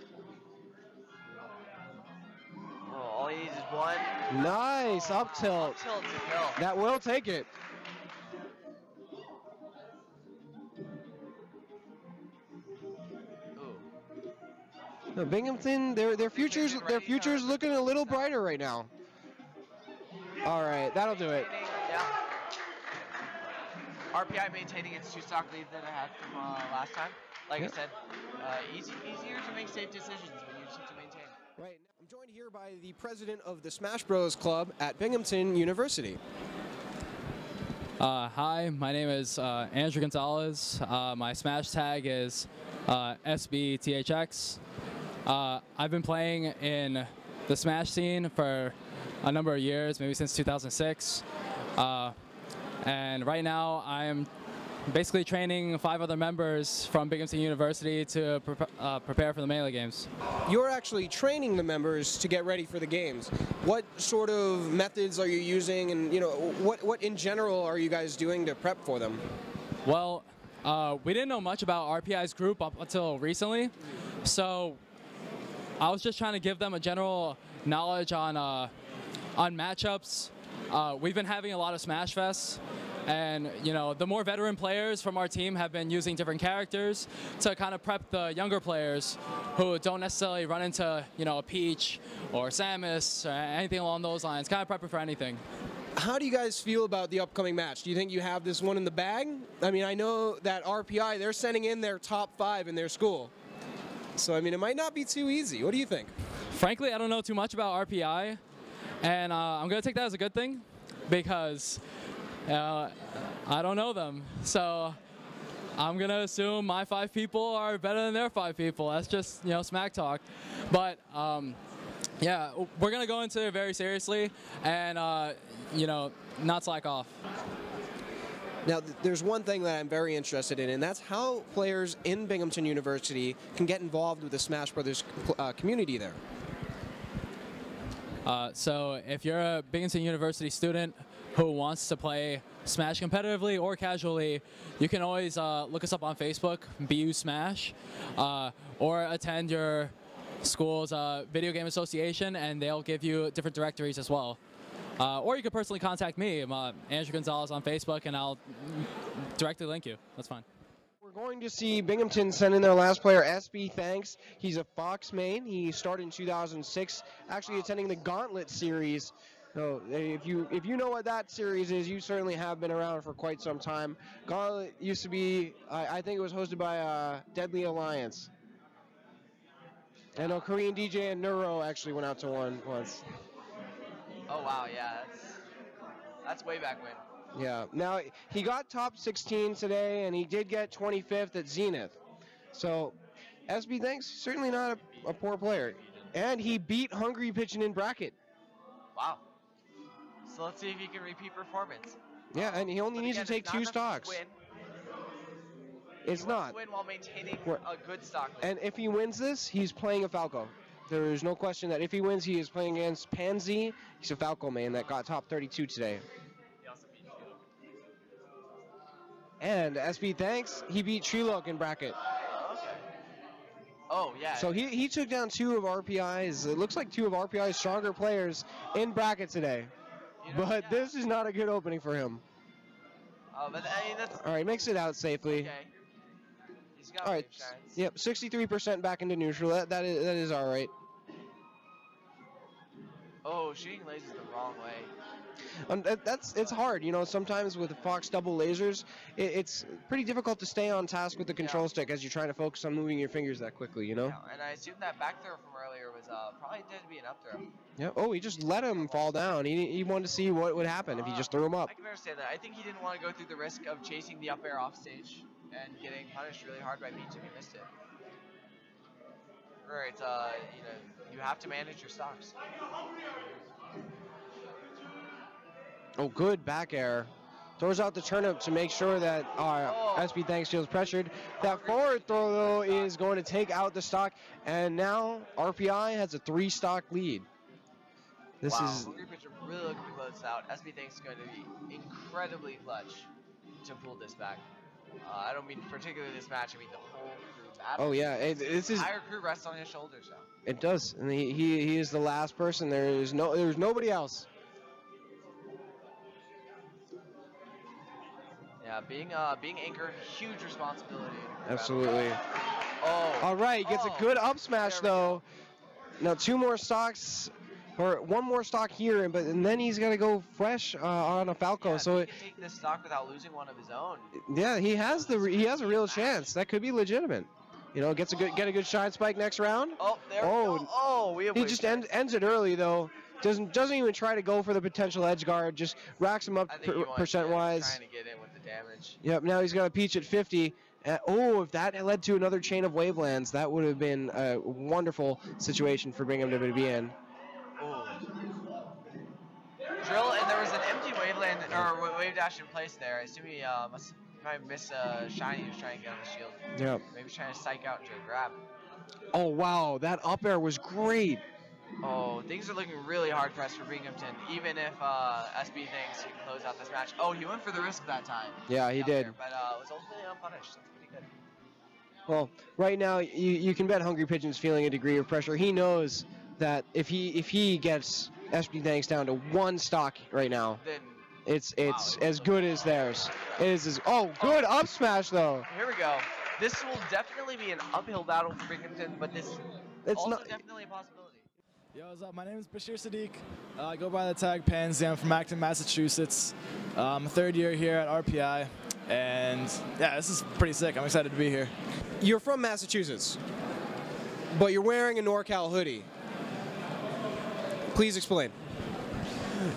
[SPEAKER 6] Oh, all he needs is one.
[SPEAKER 1] Nice up tilt.
[SPEAKER 6] Up tilt.
[SPEAKER 1] That will take it. No, Binghamton, their their futures their futures looking a little brighter right now. All right, that'll do it.
[SPEAKER 6] Yeah. RPI maintaining its two stock lead that I had from uh, last time. Like
[SPEAKER 1] Yep.
[SPEAKER 6] I said, uh, easy, easier to make safe decisions when you just have to maintain.
[SPEAKER 1] Right. I'm joined here by the president of the Smash Bros Club at Binghamton University.
[SPEAKER 12] Uh, hi, my name is uh, Andrew Gonzalez. Uh, my Smash tag is uh, SBTHX. Uh, I've been playing in the Smash scene for a number of years, maybe since 2006. And right now, I'm basically training five other members from Binghamton University to pre- uh, prepare for the Melee Games.
[SPEAKER 1] You're actually training the members to get ready for the games. What sort of methods are you using, and you know, what what in general are you guys doing to prep for them?
[SPEAKER 12] Well, uh, we didn't know much about RPI's group up until recently, so I was just trying to give them a general knowledge on uh, on matchups. Uh, we've been having a lot of Smash Fests, and you know the more veteran players from our team have been using different characters to kind of prep the younger players who don't necessarily run into you know a Peach or Samus or anything along those lines. Kind of prepping for anything.
[SPEAKER 1] How do you guys feel about the upcoming match? Do you think you have this one in the bag? I mean, I know that RPI they're sending in their top five in their school, so I mean it might not be too easy. What do you think?
[SPEAKER 12] Frankly, I don't know too much about RPI, and uh, I'm gonna take that as a good thing because uh, I don't know them. So I'm gonna assume my five people are better than their five people. That's just you know smack talk. But um, yeah, we're gonna go into it very seriously, and uh, you know not slack off.
[SPEAKER 1] Now, there's one thing that I'm very interested in, and that's how players in Binghamton University can get involved with the Smash Brothers uh, community there.
[SPEAKER 12] Uh, so if you're a Binghamton University student who wants to play Smash competitively or casually, you can always uh, look us up on Facebook, BU Smash, uh, or attend your school's uh, video game association, and they'll give you different directories as well. Uh, or you could personally contact me. I'm uh, Andrew Gonzalez on Facebook, and I'll directly link you. That's fine.
[SPEAKER 1] We're going to see Binghamton send in their last player, SB Thanks. He's a Fox main. He started in 2006, actually attending the Gauntlet series So if you if you know what that series is, you certainly have been around for quite some time. Gauntlet used to be, I, I think it was hosted by uh, Deadly Alliance. I know Korean DJ and Neuro actually went out to one once.
[SPEAKER 6] Oh wow, yeah, that's that's way back when.
[SPEAKER 1] Yeah. Now he got top 16 today, and he did get 25th at Zenith. So SB thanks certainly not a, a poor player, and he beat Hungry Pigeon in bracket.
[SPEAKER 6] Wow. So let's see if he can repeat performance.
[SPEAKER 1] Yeah, and he only
[SPEAKER 6] But
[SPEAKER 1] needs
[SPEAKER 6] again,
[SPEAKER 1] to take two stocks.
[SPEAKER 6] Win.
[SPEAKER 1] It's not.
[SPEAKER 6] to win while maintaining
[SPEAKER 1] We're-
[SPEAKER 6] a good stock.
[SPEAKER 1] And if he wins this, he's playing a Falco. There is no question that if he wins, he is playing against Pansy. He's a Falco man that got top 32 today. And SB thanks, he beat Chilok in bracket.
[SPEAKER 6] Oh yeah.
[SPEAKER 1] So he, he took down two of RPI's, it looks like two of RPI's stronger players in bracket today. But this is not a good opening for him.
[SPEAKER 6] Uh, but I mean, that's
[SPEAKER 1] All right, makes it out safely.
[SPEAKER 6] okay. He's got
[SPEAKER 1] All right,
[SPEAKER 6] shines.
[SPEAKER 1] yep, 63% back into neutral. That, that is that is all right.
[SPEAKER 6] Oh, shooting lasers the wrong way.
[SPEAKER 1] That, that's it's hard, you know. Sometimes with Fox double lasers, it, it's pretty difficult to stay on task with the control stick as you're trying to focus on moving your fingers that quickly, you know.
[SPEAKER 6] And I assume that back throw from earlier was uh, probably to be an up throw.
[SPEAKER 1] Yeah. Oh, he just let him fall down. He, he wanted to see what would happen if he just threw him up.
[SPEAKER 6] I can understand that. I think he didn't want to go through the risk of chasing the up air off stage and getting punished really hard by Peach if he missed it. Right, uh, you know, you have to manage your stocks.
[SPEAKER 1] Oh, good back air. Throws out the turnip to make sure that uh, SB Thanks feels pressured. That forward throw, though, is going to take out the stock. And now RPI has a three stock lead. This
[SPEAKER 6] wow,
[SPEAKER 1] is
[SPEAKER 6] Hungry Pigeon really looking to close out. SB Thanks is going to be incredibly clutch to pull this back. Uh, I don't mean particularly this match, I mean the whole crew battle.
[SPEAKER 1] Oh, yeah, it- this is-
[SPEAKER 6] entire crew rests on his shoulders now.
[SPEAKER 1] It does, and he, he, he is the last person. There is no there's nobody else.
[SPEAKER 6] Yeah, being uh being anchor, huge responsibility.
[SPEAKER 1] Absolutely.
[SPEAKER 6] Oh.
[SPEAKER 1] All right, gets
[SPEAKER 6] oh,
[SPEAKER 1] a good up smash though. Now two more stocks, or one more stock here, but and then he's gonna go fresh uh, on a Falco. so
[SPEAKER 6] he can take this stock without losing one of his own.
[SPEAKER 1] yeah, he has the he has a real chance. That could be legitimate. You know, gets a good get a good shine spike next round.
[SPEAKER 6] Oh, there
[SPEAKER 1] oh,
[SPEAKER 6] we go. Oh, we have
[SPEAKER 1] He just end, ends it early though. Doesn't doesn't even try to go for the potential edge guard. Just racks him up per, percent wise.
[SPEAKER 6] Trying to get in damage.
[SPEAKER 1] Yep, now he's got a peach at 50. Uh, oh, if that had led to another chain of wavelands, that would have been a wonderful situation for Binghamton to be in.
[SPEAKER 6] Drill, and there was an empty waveland or wa- wave dash in place there. I assume he uh, must probably miss uh, shiny. He was trying to get on the shield.
[SPEAKER 1] Yep.
[SPEAKER 6] Maybe trying to psych out a grab.
[SPEAKER 1] Oh, wow, that up air was great.
[SPEAKER 6] Oh, things are looking really hard pressed for Binghamton, even if uh, SB Thanks he can close out this match. Oh, he went for the risk that time.
[SPEAKER 1] Yeah, he did.
[SPEAKER 6] there, but uh, was ultimately unpunished. So pretty good.
[SPEAKER 1] Well, right now you, you can bet Hungry Pigeon's feeling a degree of pressure. He knows that if he if he gets SB Thanks down to one stock right now,
[SPEAKER 6] Then
[SPEAKER 1] it's it's as good as theirs. It is as, oh good up smash though.
[SPEAKER 6] here we go. This will definitely be an uphill battle for Binghamton, but this
[SPEAKER 1] It's
[SPEAKER 6] also
[SPEAKER 1] not-
[SPEAKER 6] definitely a possibility.
[SPEAKER 13] Yo, what's up? My name is Bashir Sadiq. Uh, I go by the tag Pansy. I'm from Acton, Massachusetts. I'm a third year here at RPI, and yeah, this is pretty sick. I'm excited to be here.
[SPEAKER 1] You're from Massachusetts, but you're wearing a NorCal hoodie. Please explain.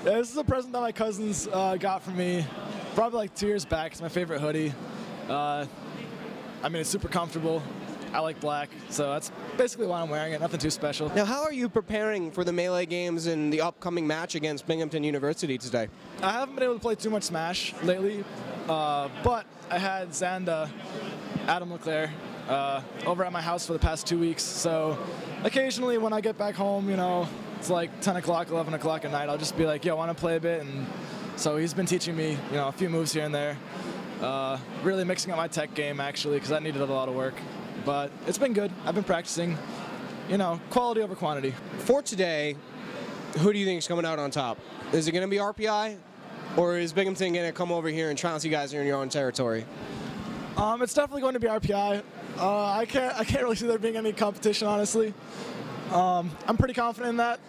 [SPEAKER 13] Yeah, this is a present that my cousins uh, got for me probably like two years back. It's my favorite hoodie. Uh, I mean, it's super comfortable. I like black, so that's basically why I'm wearing it. Nothing too special.
[SPEAKER 1] Now, how are you preparing for the Melee Games and the upcoming match against Binghamton University today?
[SPEAKER 13] I haven't been able to play too much Smash lately, uh, but I had Xanda, Adam Leclerc, uh, over at my house for the past two weeks. So occasionally when I get back home, you know, it's like 10 o'clock, 11 o'clock at night, I'll just be like, yo, I want to play a bit? And so he's been teaching me, you know, a few moves here and there. Uh, really mixing up my tech game, actually, because I needed a lot of work. But it's been good. I've been practicing, you know, quality over quantity.
[SPEAKER 1] For today, who do you think is coming out on top? Is it going to be RPI, or is Binghamton going to come over here and trounce you guys in your own territory?
[SPEAKER 13] Um, it's definitely going to be RPI. Uh, I can't I can't really see there being any competition, honestly. Um, I'm pretty confident in that.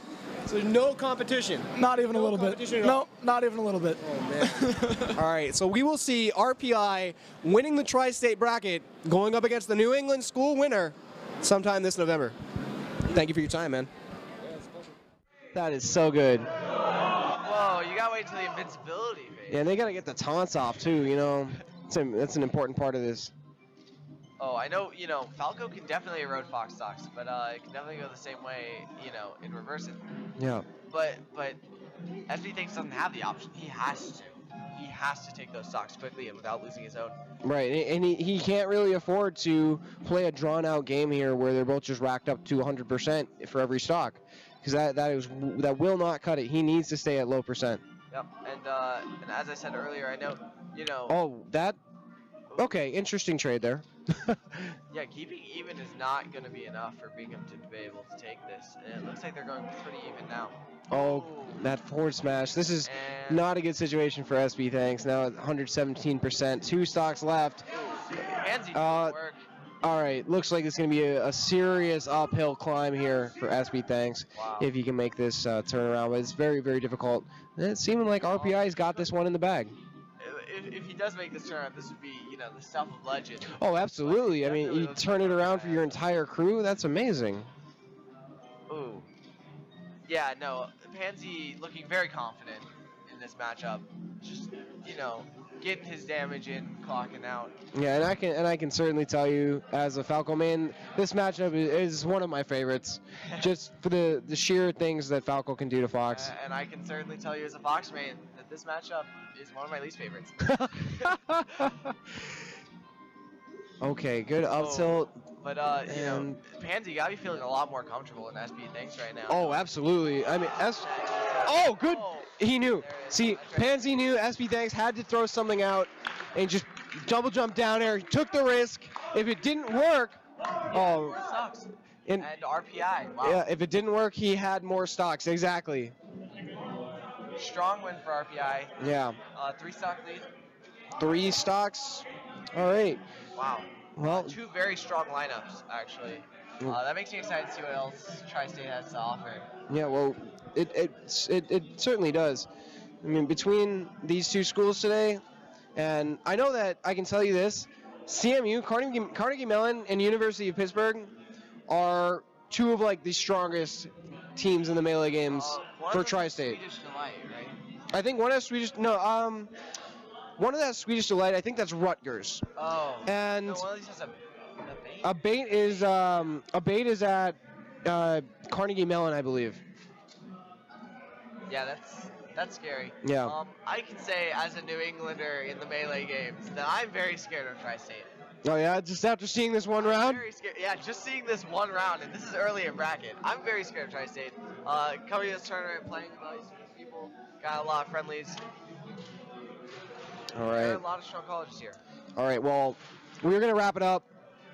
[SPEAKER 1] So there's no competition.
[SPEAKER 13] Not even a little bit. No,
[SPEAKER 1] all.
[SPEAKER 13] not even a little bit.
[SPEAKER 1] Oh, all right, so we will see RPI winning the tri-state bracket, going up against the New England school winner sometime this November. Thank you for your time, man. That is so good.
[SPEAKER 6] Whoa, you gotta wait till the invincibility phase.
[SPEAKER 1] Yeah, they got to get the taunts off too. You know, it's a, that's an important part of this.
[SPEAKER 6] Oh, I know, you know, Falco can definitely erode Fox stocks, but uh, it can definitely go the same way, you know, in reverse it.
[SPEAKER 1] Yeah.
[SPEAKER 6] But, but SB Thanks doesn't have the option. He has to. He has to take those stocks quickly and without losing his own.
[SPEAKER 1] Right, and- and he, he can't really afford to play a drawn out game here where they're both just racked up to 100% for every stock, because that that is that will not cut it. He needs to stay at low percent.
[SPEAKER 6] Yep. And uh, and as I said earlier, I know, you know,
[SPEAKER 1] Oh, that okay, interesting trade there.
[SPEAKER 6] yeah, keeping even is not going to be enough for Binghamton to be able to take this. And it looks like they're going pretty even now.
[SPEAKER 1] Oh, that forward smash. This is not a good situation for SB. Thanks. Now 117%, two stocks left. Uh,
[SPEAKER 6] work.
[SPEAKER 1] All right, looks like it's going to be a, a serious uphill climb here for SB Thanks if you can make this uh, turnaround. But it's very, very difficult. It's seeming like RPI's got this one in the bag.
[SPEAKER 6] If, if he does make this turn, this would be, you know, the stuff of legend.
[SPEAKER 1] Oh, absolutely. I mean, you turn it around for your entire crew. That's amazing.
[SPEAKER 6] Ooh. Yeah, no, Pansy looking very confident in this matchup. Just, you know, getting his damage in, clocking out.
[SPEAKER 1] Yeah, and I can and I can certainly tell you as a Falco man, this matchup is, is one of my favorites, just for the the sheer things that Falco can do to Fox.
[SPEAKER 6] Uh, and I can certainly tell you as a Fox man this matchup is one of my least favorites.
[SPEAKER 1] Okay, good up
[SPEAKER 6] Oh,
[SPEAKER 1] tilt.
[SPEAKER 6] But, uh, you know, Pansy, you gotta be feeling a lot more comfortable in SB Thanks right now.
[SPEAKER 1] Oh, absolutely. I mean, S. Oh, good. He knew. See, Pansy knew SB Thanks had to throw something out and just double jump down there. He took the risk. If it didn't work, oh, and
[SPEAKER 6] And RPI, wow.
[SPEAKER 1] yeah, if it didn't work, he had more stocks. Exactly.
[SPEAKER 6] Strong win for RPI.
[SPEAKER 1] Yeah.
[SPEAKER 6] Uh, three stock lead.
[SPEAKER 1] Three stocks. All right.
[SPEAKER 6] Wow.
[SPEAKER 1] Well,
[SPEAKER 6] Uh, two very strong lineups, actually. Uh, that makes me excited to see what else Tri-State has to offer.
[SPEAKER 1] Yeah, well, it, it, it, it certainly does. I mean, between these two schools today, and I know that I can tell you this CMU, Carnegie, Carnegie Mellon, and University of Pittsburgh are two of like the strongest teams in the Melee games
[SPEAKER 6] Uh,
[SPEAKER 1] for Tri-State.
[SPEAKER 6] Swedish Delight?
[SPEAKER 1] I think one has Swedish, no, um, one of that Swedish Delight, I think that's Rutgers.
[SPEAKER 6] Oh.
[SPEAKER 1] And
[SPEAKER 6] no, one of these has a, a bait.
[SPEAKER 1] A bait is, um, a bait is at uh, Carnegie Mellon, I believe.
[SPEAKER 6] Yeah, that's that's scary.
[SPEAKER 1] Yeah.
[SPEAKER 6] Um, I can say as a New Englander in the melee games that I'm very scared of Tri-State.
[SPEAKER 1] Oh yeah, just after seeing this one round.
[SPEAKER 6] Very scared. Yeah, just seeing this one round, and this is early in bracket. I'm very scared of Tri-State. Uh, coming to this tournament, playing with all these people, got a lot of friendlies.
[SPEAKER 1] All right.
[SPEAKER 6] There are a lot of strong colleges here.
[SPEAKER 1] All right. Well, we're gonna wrap it up.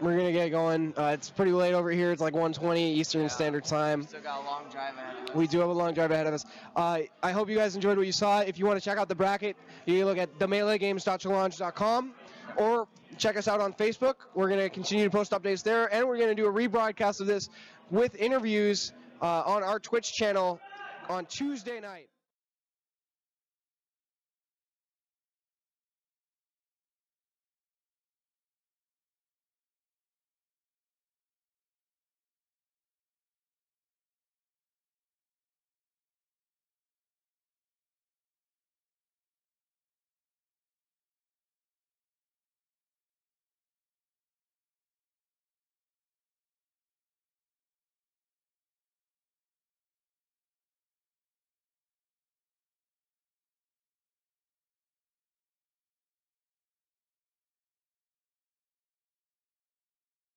[SPEAKER 1] We're gonna get going. Uh, it's pretty late over here. It's like 1:20 Eastern Standard Time.
[SPEAKER 6] Still got a long drive ahead of us.
[SPEAKER 1] We do have a long drive ahead of us. Uh, I hope you guys enjoyed what you saw. If you want to check out the bracket, you can look at themeleegames.challonge.com or check us out on Facebook. We're going to continue to post updates there, and we're going to do a rebroadcast of this with interviews uh, on our Twitch channel on Tuesday night.